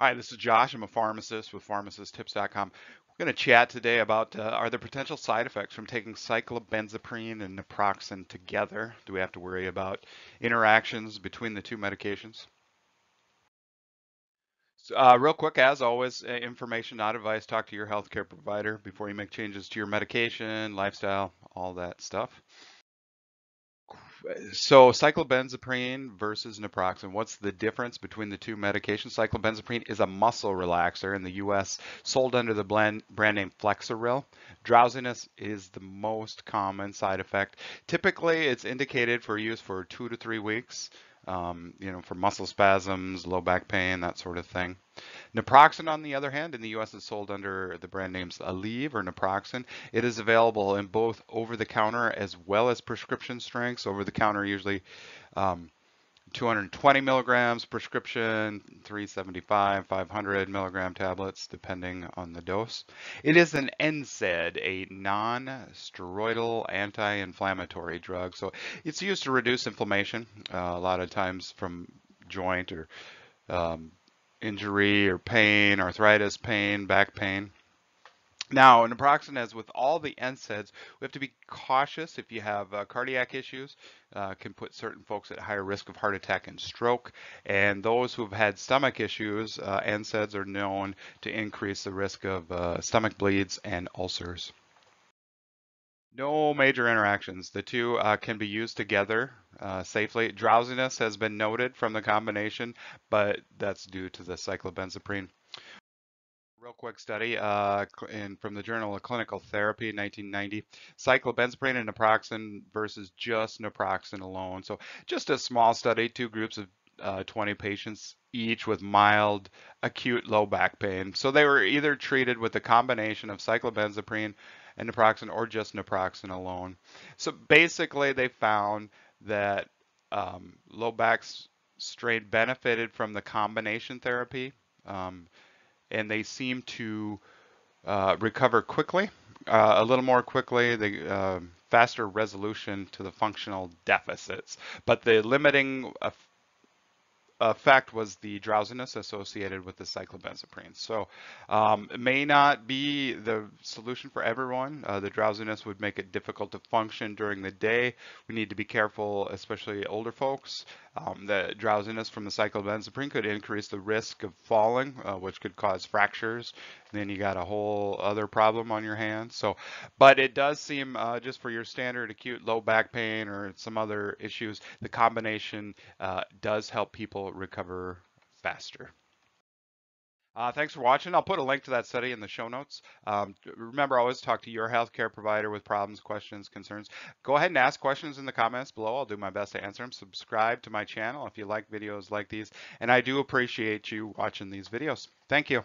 Hi, this is Josh. I'm a pharmacist with pharmacisttips.com. We're going to chat today about uh, are there potential side effects from taking cyclobenzaprine and naproxen together? Do we have to worry about interactions between the two medications? Uh, real quick, as always, information, not advice. Talk to your healthcare provider before you make changes to your medication, lifestyle, all that stuff so cyclobenzaprine versus naproxen, what's the difference between the two medications? Cyclobenzaprine is a muscle relaxer in the US sold under the brand, brand name Flexeril. Drowsiness is the most common side effect. Typically, it's indicated for use for two to three weeks um, you know, for muscle spasms, low back pain, that sort of thing. Naproxen, on the other hand, in the US is sold under the brand names Aleve or Naprosyn. It is available in both over-the-counter as well as prescription strengths. Over-the-counter usually um, 220 milligrams prescription, 375, 500 milligram tablets, depending on the dose. It is an NSAID, a non-steroidal anti-inflammatory drug. So it's used to reduce inflammation, uh, a lot of times from joint or um, injury or pain, arthritis, pain, back pain. Now, naproxen, as with all the NSAIDs, we have to be cautious if you have uh, cardiac issues, uh, can put certain folks at higher risk of heart attack and stroke. And those who have had stomach issues, uh, NSAIDs are known to increase the risk of uh, stomach bleeds and ulcers. No major interactions. The two uh, can be used together uh, safely. Drowsiness has been noted from the combination, but that's due to the cyclobenzaprine. Real quick study uh, in, from the Journal of Clinical Therapy, in 1990, cyclobenzaprine and naproxen versus just naproxen alone. So just a small study, two groups of uh, 20 patients each with mild acute low back pain. So they were either treated with a combination of cyclobenzaprine and naproxen or just naproxen alone. So basically they found that um, low back strain benefited from the combination therapy. Um, and they seem to uh, recover quickly, uh, a little more quickly, the uh, faster resolution to the functional deficits. But the limiting effect was the drowsiness associated with the cyclobenzaprine. So um, it may not be the solution for everyone. Uh, the drowsiness would make it difficult to function during the day. We need to be careful, especially older folks. Um, the drowsiness from the cyclobenzaprine could increase the risk of falling, uh, which could cause fractures. Then you got a whole other problem on your hands. So, but it does seem uh, just for your standard acute low back pain or some other issues, the combination uh, does help people recover faster. Uh, thanks for watching. I'll put a link to that study in the show notes. Um, remember, always talk to your healthcare provider with problems, questions, concerns. Go ahead and ask questions in the comments below. I'll do my best to answer them. Subscribe to my channel if you like videos like these. And I do appreciate you watching these videos. Thank you.